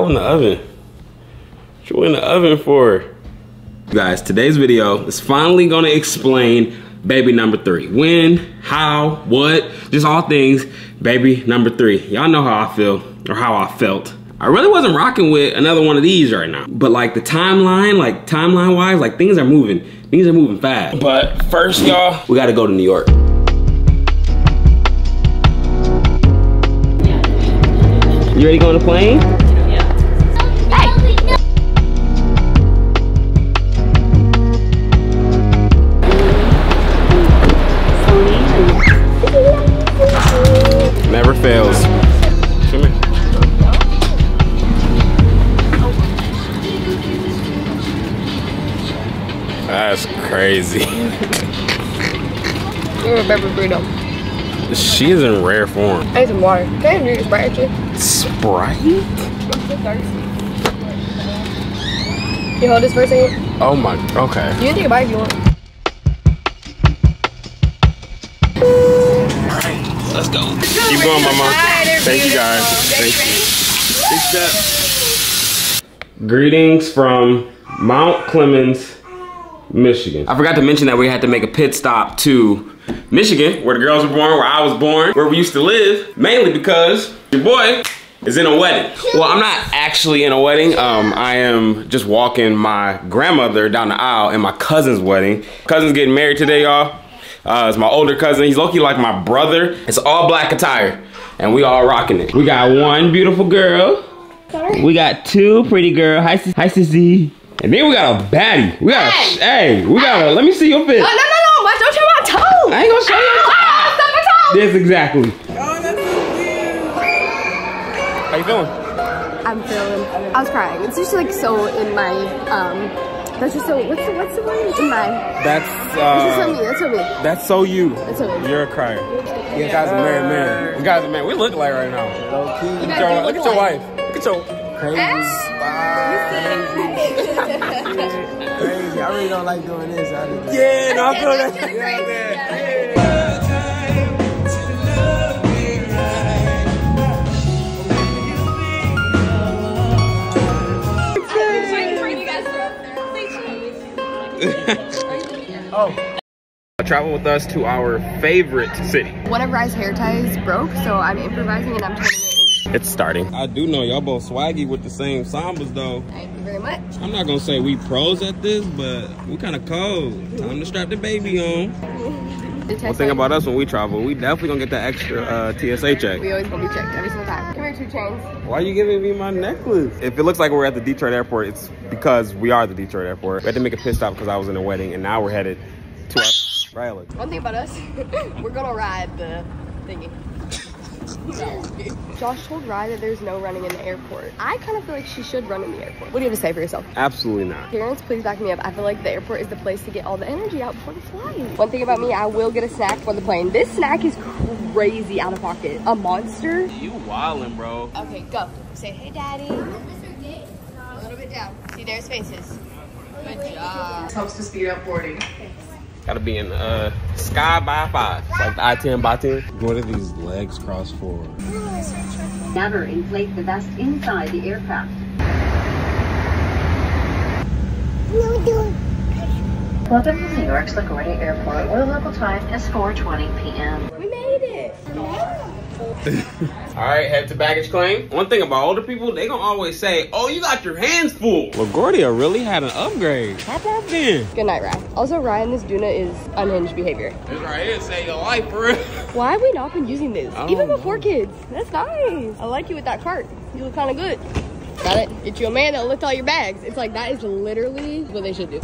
out in the oven? What you in the oven for? Guys, today's video is finally gonna explain baby number three. When, how, what, just all things baby number three. Y'all know how I feel, or how I felt. I really wasn't rocking with another one of these right now. But like the timeline, like timeline wise, like things are moving. Things are moving fast. But first, y'all, we gotta go to New York. You ready to go on the plane? Crazy. Give me a beverage burrito. She is in rare form. I need some water. Can I drink Sprite actually? Sprite? I'm so thirsty. You hold this for a second? Oh my, okay. You can take a bite if you want. Let's go. Keep going, my mama. Thank you guys. Thank you. Big. Greetings from Mount Clemens, Michigan. I forgot to mention that we had to make a pit stop to Michigan, where the girls were born, where I was born, where we used to live, mainly because your boy is in a wedding. Well, I'm not actually in a wedding. Um, I am just walking my grandmother down the aisle in my cousin's wedding. Cousin's getting married today, y'all. Uh, it's my older cousin. He's low-key like my brother. It's all black attire, and we all rocking it. We got one beautiful girl. We got two pretty girl. Hi, sis- hi, sissy. And then we got a baddie. We got a, hey, we got a, let me see your fit. Oh, no, no, no. Watch, don't show my toe. I ain't gonna show you. Ah, stop my toe. This exactly. How you feeling? I'm feeling. I was crying. It's just like so in my, um, that's just so, what's the, what's the word? In my, That's that's so me, uh, that's so me. that's so you. That's so me. You're a crier. You guys are married man. You guys are married. We look like right now. You Look guys at your, look at your alike. wife. Look at your. Crazy. I really don't like doing this. I just Yeah, no, I feel That's that. crazy. Travel with us to our favorite city. One of Rye's hair ties broke, so I'm improvising and I'm turning it into. It's starting. I do know y'all both swaggy with the same sambas though. Thank you very much. I'm not gonna say we pros at this, but we kind of cold. Time to strap the baby on. The One thing about us when we travel, we definitely gonna get that extra uh, TSA check. We always gonna be checked every single time. Come here, two chains. Why are you giving me my necklace? If it looks like we're at the Detroit airport, it's because we are the Detroit airport. We had to make a pit stop because I was in a wedding, and now we're headed to our Riley. One thing about us, we're gonna ride the thingy. Josh told Rye that there's no running in the airport. I kind of feel like she should run in the airport. What do you have to say for yourself? Absolutely not. Parents, please back me up. I feel like the airport is the place to get all the energy out before the flight. One thing about me, I will get a snack for the plane. This snack is crazy out of pocket. A monster. You wildin', bro. Okay, go. Say, hey, daddy. A little bit down. See, there's faces. Good job. This helps to speed up boarding. Gotta be in uh, Sky by 5. It's like the I-10 by 10. What are these legs crossed for? Never inflate the vest inside the aircraft. Welcome to New York's LaGuardia Airport, where the local time is 4.20 p.m. We made it. All right, head to baggage claim. One thing about older people, they gonna always say, oh, you got your hands full. LaGuardia really had an upgrade. Hop off then. Good night, Ryan. Also, Ryan, this Doona is unhinged behavior. This right here save your life, for real. Why have we not been using this? Even don't before kids. That's nice. I like you with that cart. You look kind of good. Got it? Get you a man that'll lift all your bags. It's like that is literally what they should do.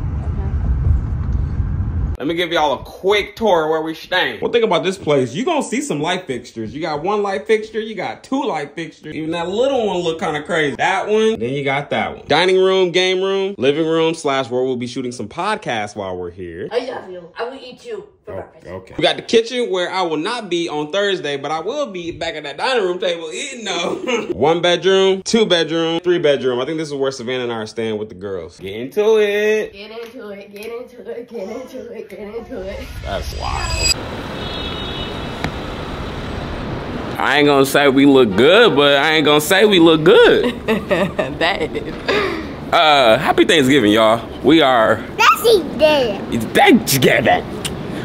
Let me give y'all a quick tour of where we staying. One thing about this place, you gonna see some light fixtures. You got one light fixture, you got two light fixtures. Even that little one look kind of crazy. That one, then you got that one. Dining room, game room, living room slash where we'll be shooting some podcasts while we're here. I love you. I will eat you for oh, breakfast. Okay. We got the kitchen where I will not be on Thursday, but I will be back at that dining room table eating though. One bedroom, two bedroom, three bedroom. I think this is where Savannah and I are staying with the girls. Get into it. Get into it, get into it, get into it, get into it. That's wild. I ain't gonna say we look good, but I ain't gonna say we look good. bed. Uh, happy Thanksgiving, y'all. We are That's it there. Thanksgiving.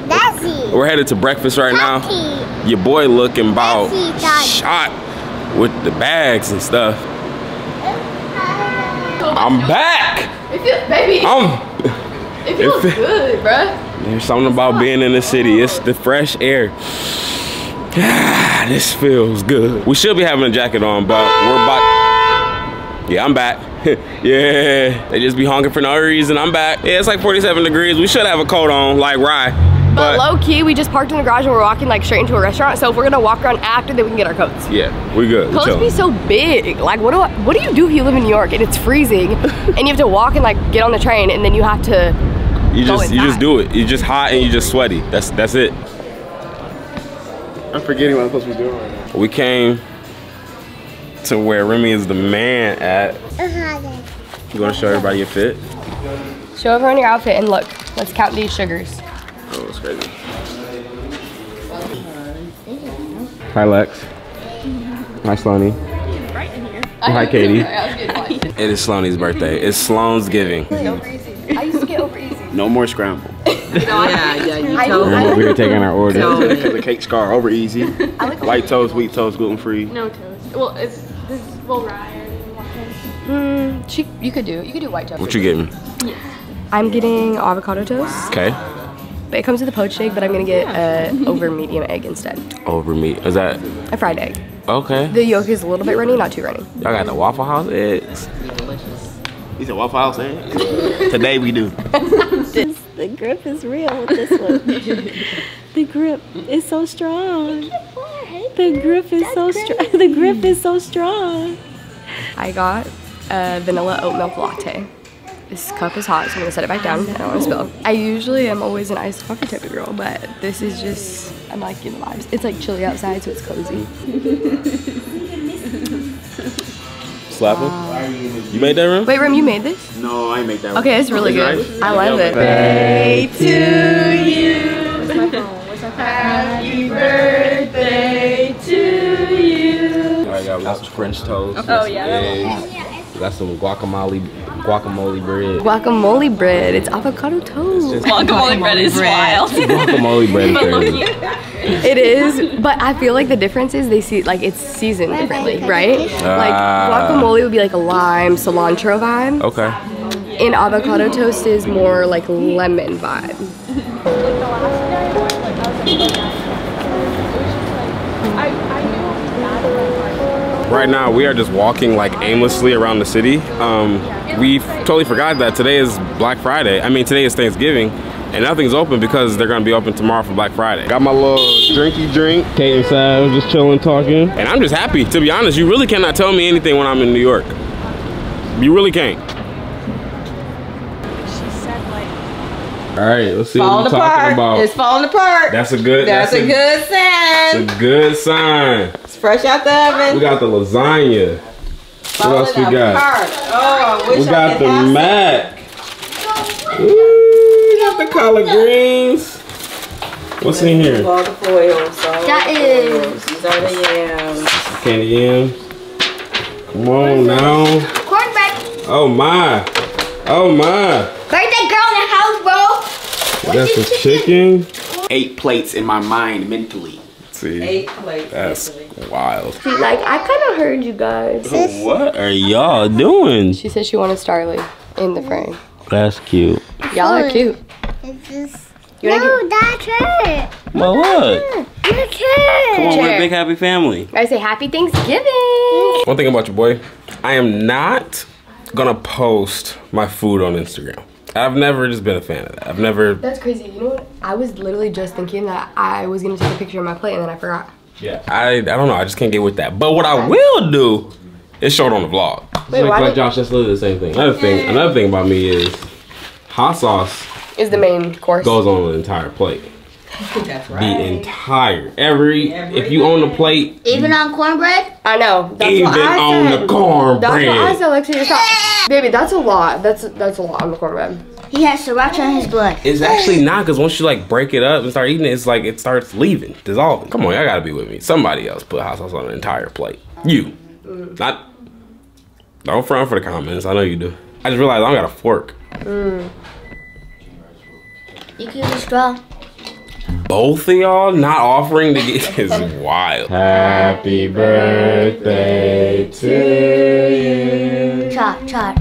That's it. We're headed to breakfast right now. Happy. Your boy looking about That's it, done. shot with the bags and stuff. I'm back. It feels, baby, I'm. it feels it good, bruh. There's something about being in the city. It's the fresh air. This feels good. We should be having a jacket on, but we're about. Yeah, I'm back. yeah, they just be honking for no reason. I'm back. Yeah, it's like 47 degrees. We should have a coat on, like Rye. But, low key, we just parked in the garage and we're walking like straight into a restaurant. So if we're gonna walk around after, then we can get our coats. yeah, we good. Coats be so big. Like, what do I, what do you do if you live in New York and it's freezing, and you have to walk and like get on the train, and then you have to You go just you just do it. You just hot and you just sweaty. That's that's it. I'm forgetting what I'm supposed to be doing right now. We came to where Remy is the man at. You want to show everybody your fit? show everyone your outfit and look. Let's count these sugars. Oh, it's crazy. Hi, Lex. Hi, Sloanie. Hi, Katie. It is Sloane's birthday. It's Sloane's giving. No more scramble. no, Yeah, yeah, you I told We're me. over here taking our order. Because the cake scar over easy. White toast, wheat toast, gluten free. No toast. Well, it's this will rye. Mm, she, you could do. You could do white toast. What you getting? I'm getting avocado toast, Okay. but it comes with a poached egg. But I'm gonna get a over medium egg instead. Over meat. Is that A fried egg. okay? The yolk is a little bit runny, not too runny. Y'all got the Waffle House eggs. Delicious. He said Waffle House, eh? Today we do. The grip is real with this one. the grip is so strong. The grip is so strong. The grip is so strong. I got a vanilla oat milk latte. This cup is hot, so I'm gonna set it back down. I don't want to spill. I usually am always an iced coffee type of girl, but this is just I'm like in the vibes. It's like chilly outside, so it's cozy. Slapping. You made that room? Wait, Rim, you made this? No, I ain't make that Okay, it's really good. nice? I love it. Happy birthday to you. Happy birthday to you. I got lots of French toast. Oh yeah. Eggs. Got some guacamole, guacamole bread. Guacamole bread. It's avocado toast. Guacamole bread is wild. guacamole bread is. It is, but I feel like the difference is they see like it's seasoned differently, right? Like Ah. guacamole would be like a lime cilantro vibe, Okay. and avocado toast is more like lemon vibe. Right now, we are just walking like aimlessly around the city. Um, we totally forgot that today is Black Friday. I mean, today is Thanksgiving, and nothing's open because they're gonna be open tomorrow for Black Friday. Got my little drinky drink. Kate and Sam just chilling, talking, and I'm just happy. To be honest, you really cannot tell me anything when I'm in New York. You really can't. All right, let's see what falling we're talking apart. about. It's falling apart. That's a good. That's, a, good sign. It's a good sign. It's fresh out the oven. We got the lasagna. What else we got? Oh, We got the mac. Ooh, we got the collard greens. What's in here? All the foils. All That the is- These are the yams. Candy yams. Come on now. Cornbread. Oh my. Oh my. Birthday girl in the house, bro. That's the chicken. Eight plates in my mind mentally. see, Eight plates. that's basically. wild. Like I kind of heard you guys. What are y'all doing? She said she wanted Starly in the frame. That's cute. Y'all are cute. It's just. You wanna No, that's it. Well, what? That's it. Come on, we're a big happy family. I say happy Thanksgiving. One thing about your boy, I am not gonna post my food on Instagram. I've never just been a fan of that. I've never. That's crazy. You know what? I was literally just thinking that I was gonna take a picture of my plate and then I forgot. Yeah. I I don't know. I just can't get with that. But what I will do is show it on the vlog. Wait, like, why like Josh just literally the same thing. Another thing. Another thing about me is hot sauce Is the main course. goes on the entire plate. That's right. The entire every. If you own the plate, Even on cornbread? I know. That's even what I on said. the cornbread. That's what I said, Lexi. Stop. Baby, that's a lot. That's that's a lot on the cornbread. He has sriracha in his blood. It's actually not because once you like break it up and start eating it, it's like it starts leaving, dissolving. Come on, y'all gotta be with me. Somebody else put hot sauce on an entire plate. You, not Don't front for the comments. I know you do. I just realized I don't got a fork. You can use a straw. Both of y'all not offering to get is wild. Happy birthday to you. Cha, cha, cha.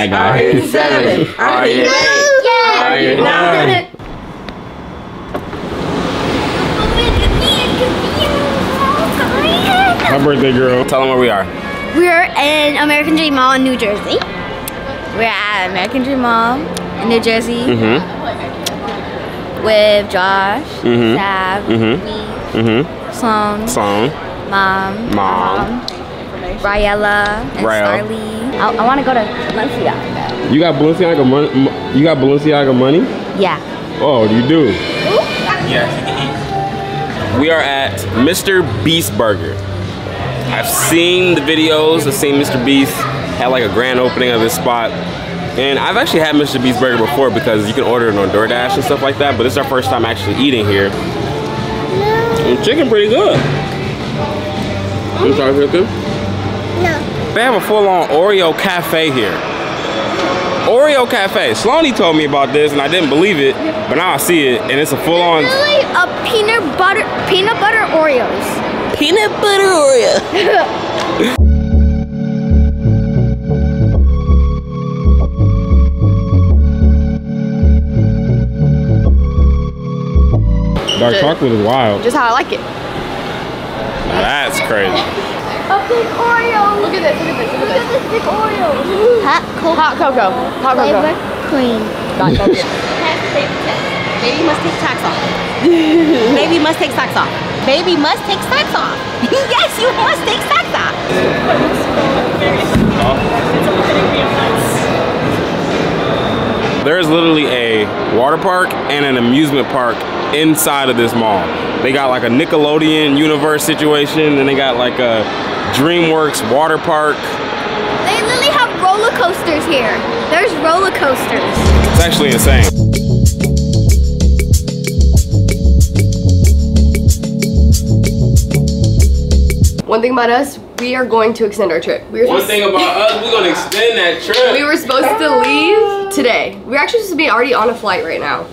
That guy. Are you seven? Are you eight? Are you nine? My birthday girl. Tell them where we are. We're in American Dream Mall in New Jersey. We're at American Dream Mall in New Jersey Mm-hmm. with Josh, Mhm. Sav, Mhm. me, Mm-hmm. Sloan, Song. Mom, Mom. Ryella, and Rael. Starly. I, I want to go to Balenciaga. You got Balenciaga money? You got Balenciaga money? Yeah. Oh, you do? Yes. We are at Mr. Beast Burger. I've seen the videos. I've seen Mr. Beast had like a grand opening of this spot. And I've actually had Mr. Beast Burger before because you can order it on DoorDash and stuff like that. But this is our first time actually eating here. And chicken pretty good. I'm sorry, chicken. No. They have a full-on Oreo cafe here. Oreo cafe. Sloaney told me about this and I didn't believe it, but now I see it and it's a full-on Really, a peanut butter, peanut butter Oreos. Peanut butter Oreo. dark chocolate is wild. Just how I like it. That's crazy. A big Oreo. Look at this, look at this, look at this. this big Oreo. Hot cocoa. Hot cocoa. Hot Flavor cocoa. cream. Hot cocoa. Baby must take socks off. Baby must take socks off. Baby must take socks off. yes, you must take socks off. There's literally a water park and an amusement park inside of this mall. They got like a Nickelodeon universe situation, and they got like a DreamWorks water park. They literally have roller coasters here. There's roller coasters. It's actually insane. One thing about us, we are going to extend our trip. We were One thing about us, we're gonna extend that trip. We were supposed to leave today. We're actually supposed to be already on a flight right now.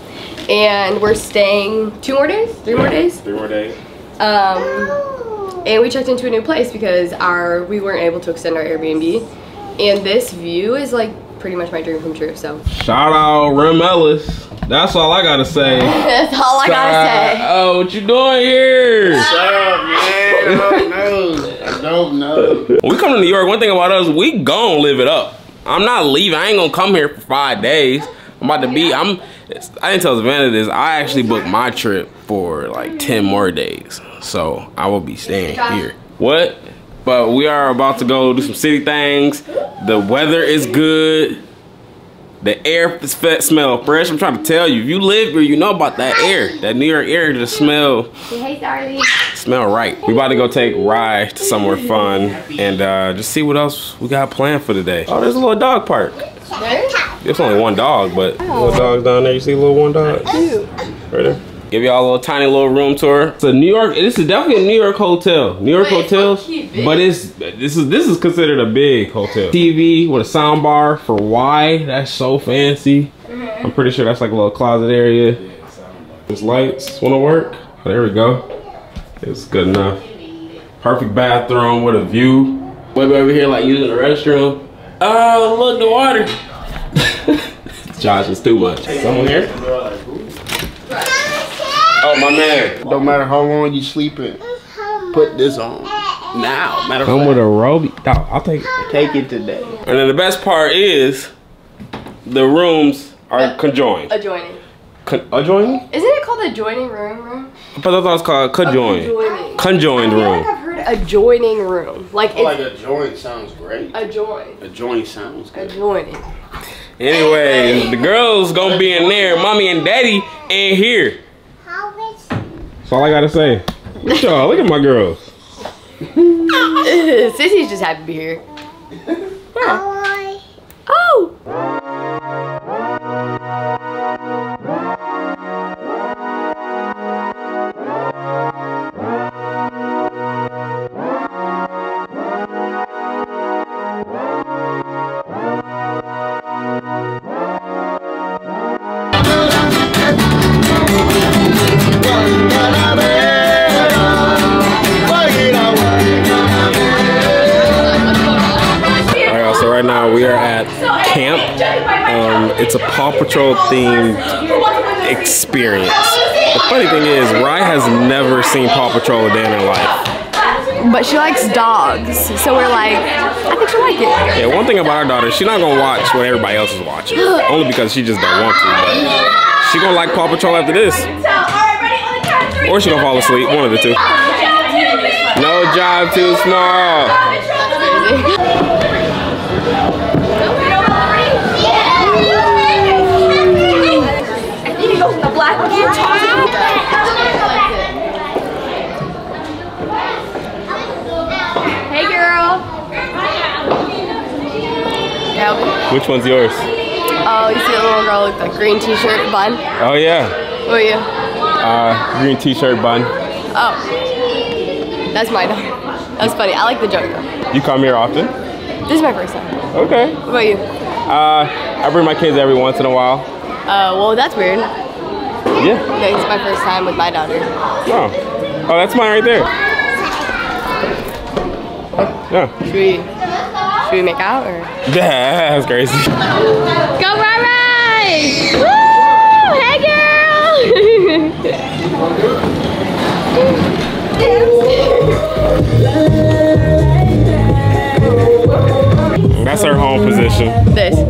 And we're staying two more days? Three more days? Three more days. Um, and we checked into a new place because our we weren't able to extend our Airbnb. And this view is like pretty much my dream come true. So Shout out Rem Ellis. That's all I gotta say. that's all I gotta say. Oh, what you doing here? Shut up, man. I don't know. I don't know. When we come to New York, one thing about us, we gon' live it up. I'm not leaving. I ain't gonna come here for five days. I'm about to be. I'm. I didn't tell Savannah this. I actually booked my trip for like ten more days, so I will be staying here. What? But we are about to go do some city things. The weather is good. The air smell fresh. I'm trying to tell you, if you live here, you know about that air. That New York air just smell smell right. We about to go take Rye to somewhere fun and uh, just see what else we got planned for today. Oh, there's a little dog park. There's only one dog, but little dogs down there. You see a little one dog? Right there. Give y'all a little tiny little room tour. It's a New York. This is definitely a New York hotel. New York hotels, low-key but it's this is this is considered a big hotel. TV with a sound bar for Y. That's so fancy. I'm pretty sure that's like a little closet area. These lights want to work. Oh, there we go. It's good enough. Perfect bathroom with a view. Way over here, like using the restroom. Uh, oh, look, the water. Josh is too much. Someone here? My man. No matter how long you sleeping, put this on. Now. Matter of fact. Come fact, with a robe. Dog, I'll take it. take it today. And then the best part is the rooms are uh, conjoined. Adjoining. Con- adjoining? Isn't it called adjoining room room? But I thought it was called conjoined. Adjoining. Conjoined I feel room. like I've heard adjoining room. Like Oh, like it's a joint sounds great. adjoin. A joint sounds good. Adjoining. Anyway, the girls gonna be in there. Mommy and daddy ain't here. That's all I gotta say. Look at y'all. Look at my girls. Sissy's just happy to be here. Oh. Now we are at camp. Um, it's a Paw Patrol themed experience. The funny thing is, Rye has never seen Paw Patrol a day in her life. But she likes dogs, so we're like, I think she'll like it. Yeah, one thing about our daughter, she's not gonna watch what everybody else is watching, only because she just don't want to. But she gonna like Paw Patrol after this, or she gonna fall asleep. One of the two. No job too small. Hey, girl. Yeah. Which one's yours? Oh, you see the little girl with the green t-shirt bun? Oh yeah, Who are you? uh, green T-shirt bun. Oh. That's my dog. That's funny. I like the joke though. You come here often? This is my first time. Okay. What about you? Uh, I bring my kids every once in a while. Uh, well, that's weird. Yeah. Okay, it's my first time with my daughter. Oh. Oh, that's mine right there. Yeah. Should we, should we make out or? Yeah, That's crazy. Go Rai Rai! Woo! Hey girl! That's her home position. this. Oh,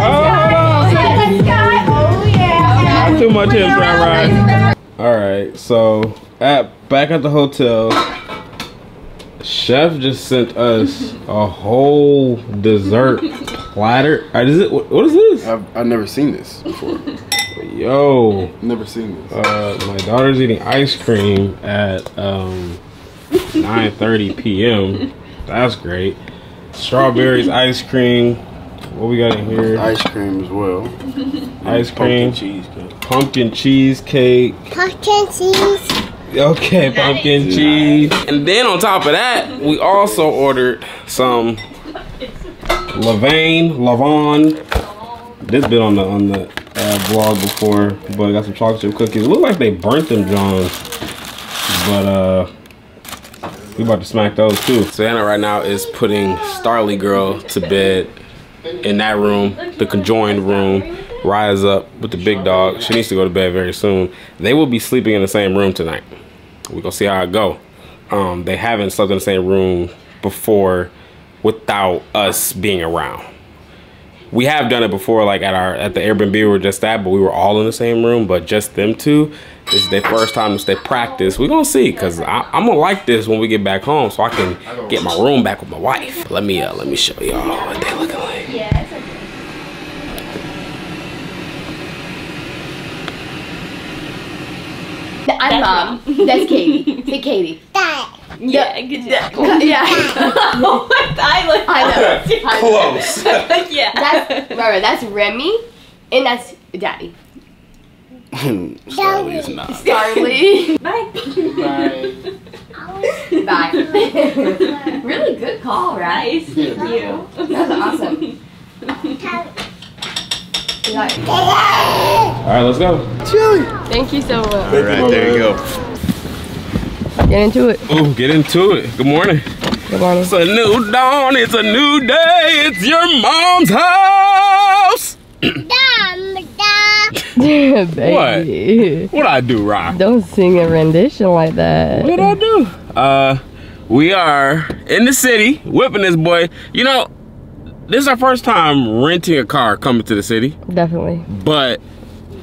Not too much hips, right, right. All right, so at back at the hotel, chef just sent us a whole dessert platter. Uh, is it? What, what is this? I've, I've never seen this before. Yo, Never seen this. uh, my daughter's eating ice cream at um 9:30 p.m. That's great. Strawberries ice cream. What we got in here? Ice cream as well. Ice cream. Pumpkin cream, cheesecake. pumpkin cheesecake. Pumpkin cheese. Okay, pumpkin cheese. And then on top of that, we also ordered some Levain, Lavon. This been on the on the uh, vlog before, but I got some chocolate chip cookies. It look like they burnt them, John. But uh, we about to smack those too. Savannah right now is putting Starly Girl to bed in that room, the conjoined room. Rise up with the big dog. She needs to go to bed very soon. They will be sleeping in the same room tonight. We're gonna see how it go. Um, they haven't slept in the same room before without us being around. We have done it before, like at our at the Airbnb we were just that, but we were all in the same room, but just them two. This is their first time since they practice. We're gonna see, cause I, I'm gonna like this when we get back home, so I can get my room back with my wife. Let me uh, let me show y'all what they looking like. I'm mom. That's Katie. Say Katie. Yeah, good job. Yeah. Oh, I look. I know. I know. Close. yeah. That's remember that's Remy, and that's Daddy. Starly is not. Charlie. Bye. Bye. really good call, right? Nice. Thank you. That's awesome. Yeah. All right, let's go. Chili. Thank you so much. All right, there you go. Get into it. Ooh, get into it. Good morning. Good morning. It's a new dawn. It's a new day. It's your mom's house. Baby. What I do, Rock? Don't sing a rendition like that. What did I do? Uh, we are in the city whipping this boy. You know, this is our first time renting a car coming to the city, Definitely. but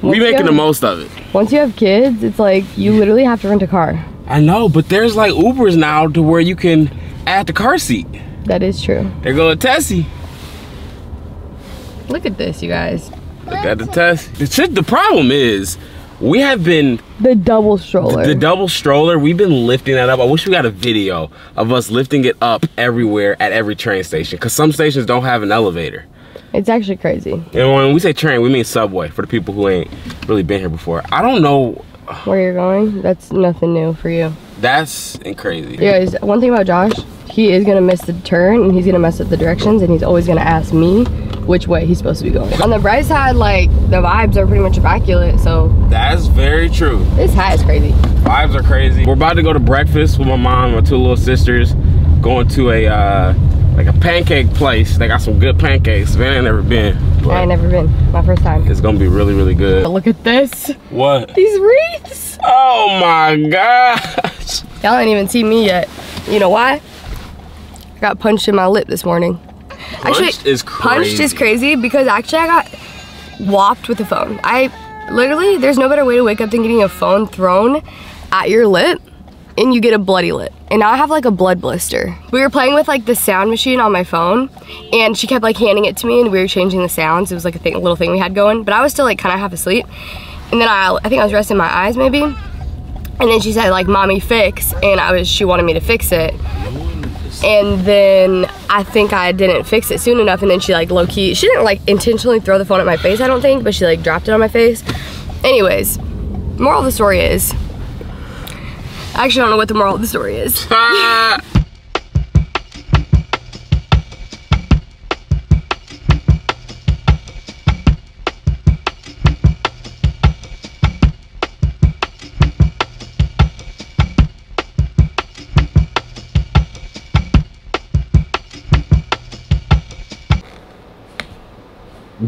we Once making the most of it. Once you have kids, it's like you literally have to rent a car. I know, but there's like Ubers now to where you can add the car seat. That is true. There go a Tessie. Look at this, you guys. Look at the Tessie. The, the problem is, we have been The double stroller. the double stroller. We've been lifting that up. I wish we got a video of us lifting it up everywhere at every train station, because some stations don't have an elevator. it's actually crazy. And when we say train, we mean subway for the people who ain't really been here before. I don't know. Where you're going, that's nothing new for you. That's crazy. Guys, one thing about Josh, he is gonna miss the turn and he's gonna mess up the directions and he's always gonna ask me which way he's supposed to be going. On the bright side, like the vibes are pretty much immaculate, so That's very true. this hat is crazy. Vibes are crazy. We're about to go to breakfast with my mom, my two little sisters, going to a uh, like a pancake place. They got some good pancakes. Man, I ain't never been. but I ain't never been. My first time. It's gonna be really, really good. But look at this. What? These wreaths. Oh my gosh. Y'all ain't even see me yet. You know why? I got punched in my lip this morning. Punched is Punched is crazy. crazy because actually I got whopped with a phone. I literally, there's no better way to wake up than getting a phone thrown at your lip and you get a bloody lip. And now I have like a blood blister. We were playing with like the sound machine on my phone and she kept like handing it to me and we were changing the sounds. It was like a thing, a little thing we had going, but I was still like kind of half asleep. And then I, I think I was resting my eyes maybe. And then she said like, mommy fix. And I was, she wanted me to fix it and then I think I didn't fix it soon enough and then she like low-key she didn't like intentionally throw the phone at my face I don't think but she like dropped it on my face. Anyways moral of the story is I actually don't know what the moral of the story is ah.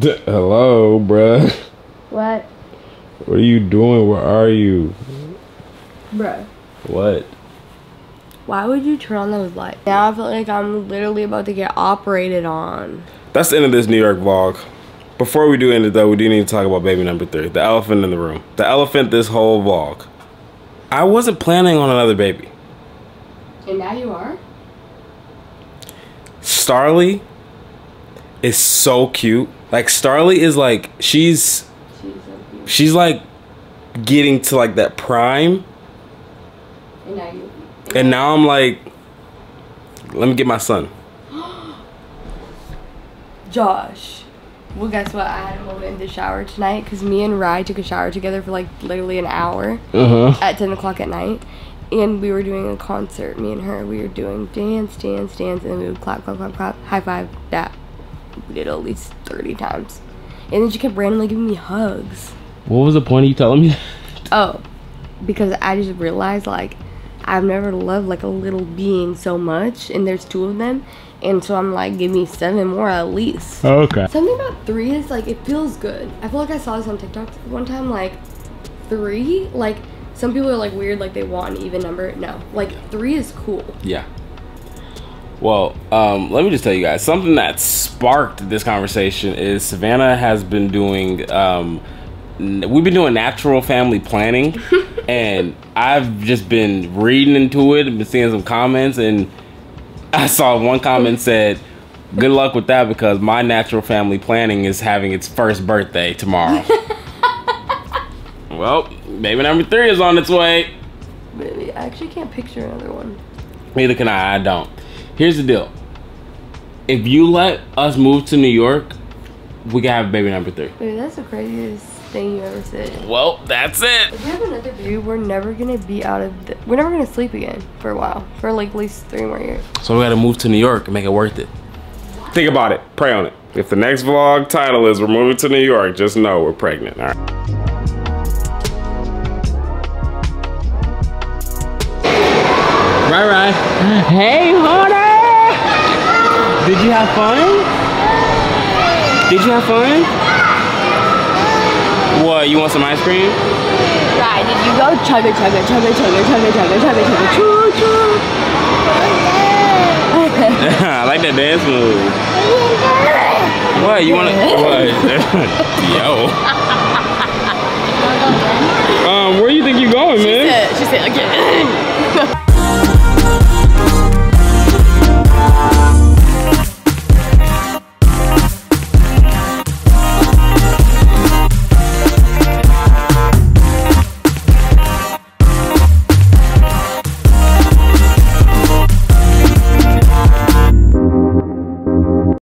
Hello, bruh. what What are you doing? Where are you? bruh What? why would you turn on those lights now I feel like I'm literally about to get operated on That's the end of this New York vlog. Before we do end it though, we do need to talk about baby number three, the elephant in the room. The elephant this whole vlog. I wasn't planning on another baby. and now you are Starly is so cute. Like Starly is like she's she's like getting to like that prime and now you and now I'm like let me get my son. Josh. Well, guess what? I had a moment in the shower tonight because me and Rye took a shower together for like literally an hour Uh-huh. at 10 o'clock at night. And we were doing a concert, me and her. We were doing dance, dance, dance, and then we would clap, clap, clap, clap, high five, that. We did it at least 30 times. And then she kept randomly giving me hugs. What was the point of you telling me? Oh, because I just realized like I've never loved like a little being so much, and there's two of them, and so I'm like, give me seven more at least. Okay. Something about three is like it feels good. I feel like I saw this on TikTok one time. Like three, like some people are like weird, like they want an even number. No, like three is cool. Yeah. Well, um, let me just tell you guys something that sparked this conversation is Savannah has been doing. Um, we've been doing natural family planning, and I've just been reading into it and been seeing some comments, and I saw one comment said, "Good luck with that because my natural family planning is having its first birthday tomorrow." well, baby number three is on its way. Baby, I actually can't picture another one. Neither can I. I don't. Here's the deal. If you let us move to New York, we can have baby number three. Baby, that's the craziest thing you ever said. Well, that's it. If we have another baby, we're never gonna be out of. The, we're never gonna sleep again for a while, for like at least three more years. So we gotta move to New York and make it worth it. Think about it. Pray on it. If the next vlog title is We're Moving to New York, just know we're pregnant. All right. Right, right. Hey, honey! Did you have fun? Did you have fun? What, you want some ice cream? Right, did you go chugga chugga chugga chugga chugga chugga chugga chugga choo choo? I like that dance move. What, you wanna, what? Yo. um, where you think you're going, she man? Said, she said, okay.